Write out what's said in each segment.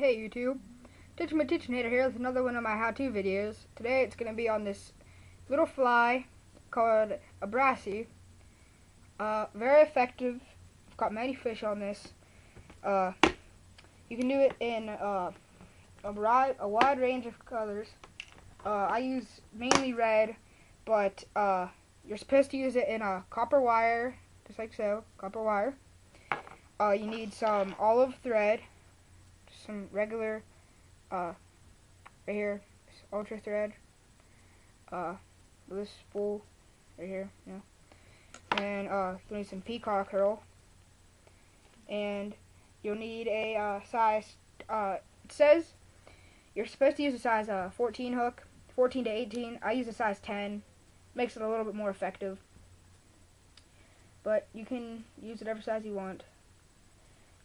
Hey YouTube, Tigimitichinator here with another one of my how-to videos. Today it's going to be on this little fly called a brassie. Uh, very effective. I've got many fish on this. Uh, you can do it in uh, a, wide, a wide range of colors. Uh, I use mainly red, but uh, you're supposed to use it in a copper wire, just like so, copper wire. Uh, you need some olive thread some regular, uh, right here, ultra thread, uh, this spool, right here, yeah, and, uh, you'll need some peacock herl, and you'll need a, uh, size, uh, it says you're supposed to use a size, uh, 14 hook, 14 to 18, I use a size 10, makes it a little bit more effective, but you can use whatever size you want.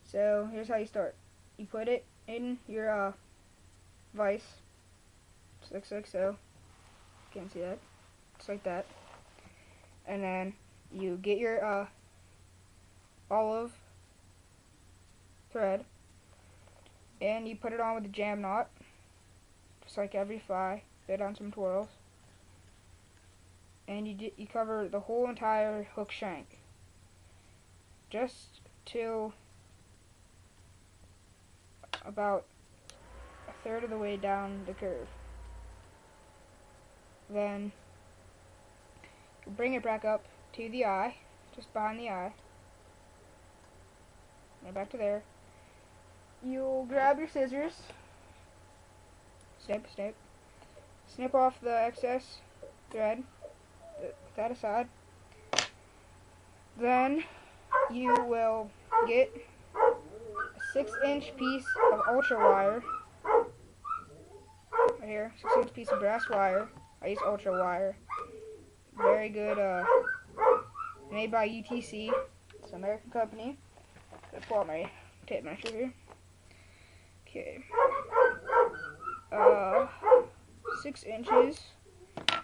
So here's how you start. You put it in your uh, just like. Can't see that. Just like that. And then you get your uh, olive thread, and you put it on with a jam knot, just like every fly. Bit on some twirls, and you you cover the whole entire hook shank, just till about a third of the way down the curve. Then bring it back up to the eye, just behind the eye. And back to there. You'll grab your scissors, snip, snip, snip off the excess thread, that aside. Then you will get six inch piece of ultra wire. Right here, six inch piece of brass wire. I use ultra wire. Very good, uh, made by UTC. It's an American company. Gonna pull out my tape measure here. Okay. Uh, six inches. Let's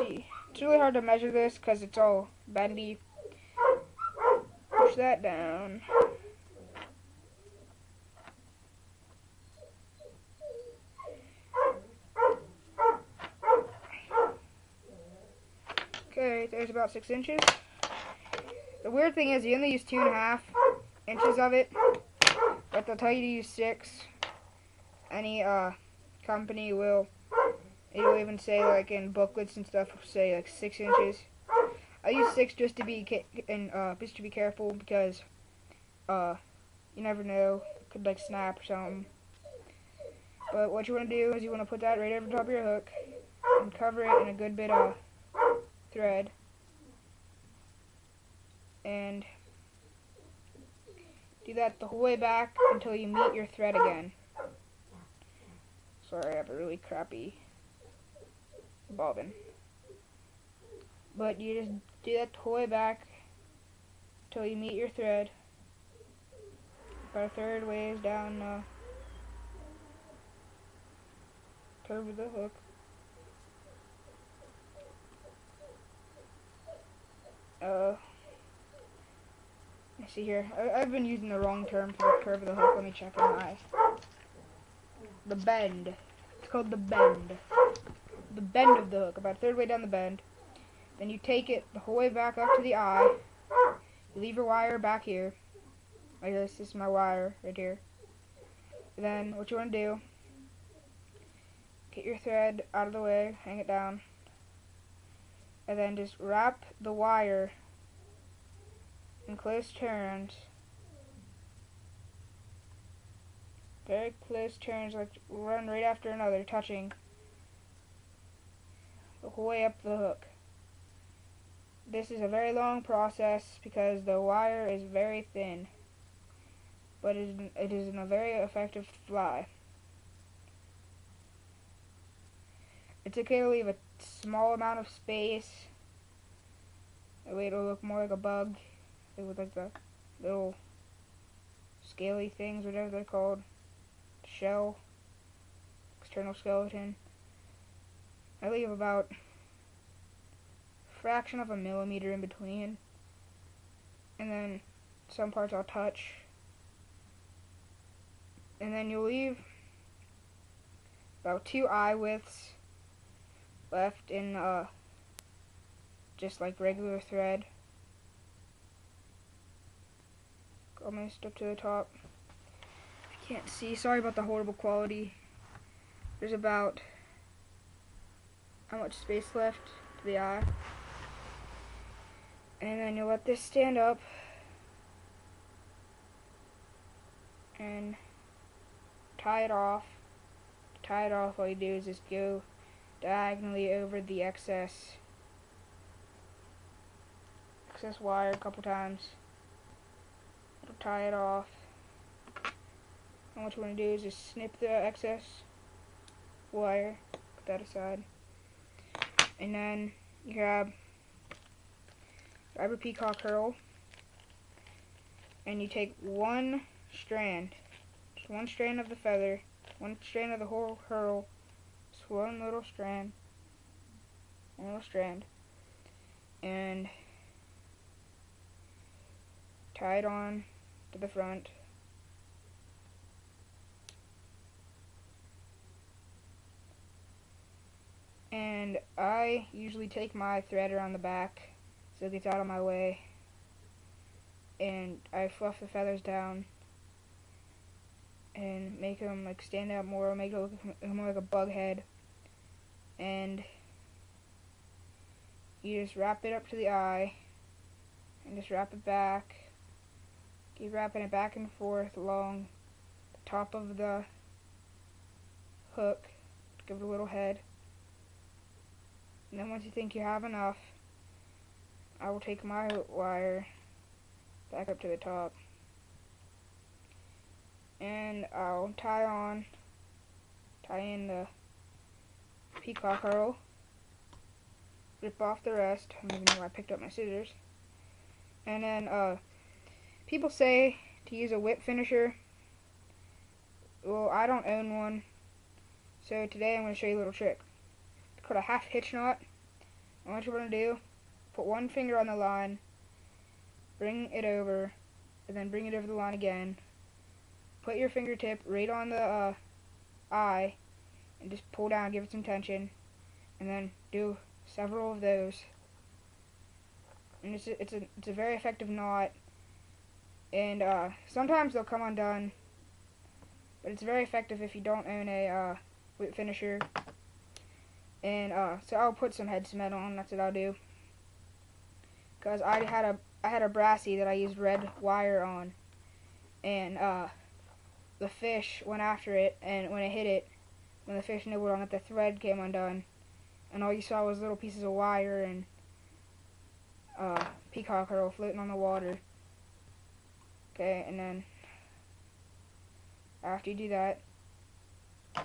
see. It's really hard to measure this because it's all bendy. Push that down. Okay, there's about six inches. The weird thing is you only use two and a half inches of it, but they'll tell you to use six. Any uh, company will, it will even say like in booklets and stuff, say like six inches. I use six just to be and uh, just to be careful because uh, you never know, it could like snap or something. But what you want to do is you want to put that right over the top of your hook and cover it in a good bit of thread and do that the whole way back until you meet your thread again. Sorry, I have a really crappy bobbin. But you just do that the whole way back until you meet your thread. About a third ways down the curve of the hook. Uh, I see here. I, have been using the wrong term for the curve of the hook. Let me check my. The bend. It's called the bend. The bend of the hook. About a third way down the bend. Then you take it the whole way back up to the eye. You leave your wire back here. Like this. This is my wire right here. Then what you want to do, get your thread out of the way, hang it down and then just wrap the wire in close turns. Very close turns like run right after another touching the whole way up the hook. This is a very long process because the wire is very thin but it is a very effective fly it's okay to leave a small amount of space. That way it'll look more like a bug. It with like the little scaly things, whatever they're called. Shell. External skeleton. I leave about fraction of a millimeter in between. And then some parts I'll touch. and then you'll leave about two eye widths left in uh, just like regular thread. Almost up to the top. I can't see. Sorry about the horrible quality. There's about how much space left to the eye. And then you let this stand up. And tie it off. To tie it off, all you do is just go diagonally over the excess excess wire a couple times. It'll tie it off. And what you want to do is just snip the excess wire, put that aside, and then you grab grab a peacock herl and you take one strand, just one strand of the feather, one strand of the whole just one little strand, one little strand, and tie it on to the front. And I usually take my thread around the back so it gets out of my way. And I fluff the feathers down and make them like stand out more, make it look more like a bug head. And you just wrap it up to the eye and just wrap it back Keep wrapping it back and forth along the top of the hook. Give it a little head. And then once you think you have enough, I will take my wire back up to the top. And I'll tie on, tie in the peacock herl, rip off the rest. I don't even know I picked up my scissors. And then, uh, People say to use a whip finisher. Well, I don't own one. So today I'm going to show you a little trick. It's called a half hitch knot. And what you're going to do, put one finger on the line, bring it over, and then bring it over the line again. Put your fingertip right on the uh, eye, and just pull down, give it some tension, and then do several of those. And it's a, it's a, it's a very effective knot and uh, sometimes they'll come undone, but it's very effective if you don't own a uh, whip finisher. And uh, so I'll put some head cement on. That's what I'll do. Cause I had a I had a brassie that I used red wire on, and uh, the fish went after it, and when it hit it, when the fish nibbled on it, the thread came undone, and all you saw was little pieces of wire and uh, peacock herl floating on the water. Okay, and then after you do that,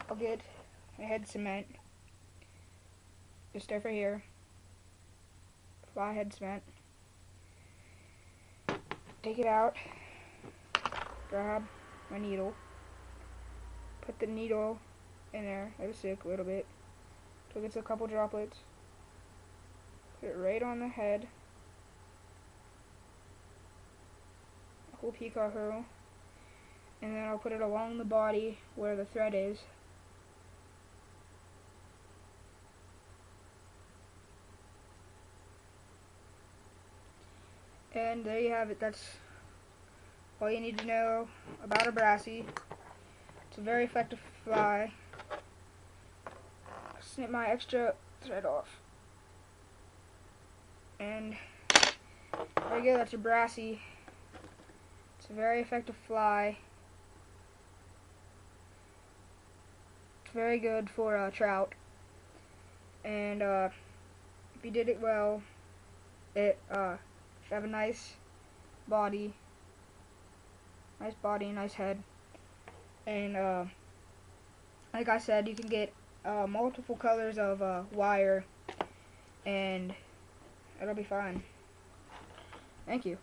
I'll get my head cement just over here. Fly head cement. Take it out. Grab my needle. Put the needle in there. Let it soak a little bit. Till it a couple droplets. Put it right on the head. A whole peacock herl and then I'll put it along the body where the thread is and there you have it that's all you need to know about a brassie it's a very effective fly snip my extra thread off and there you go that's a brassie it's a very effective fly. It's very good for uh, trout. And uh, if you did it well, it uh, should have a nice body. Nice body, nice head. And uh, like I said, you can get uh, multiple colors of uh, wire and it'll be fine. Thank you.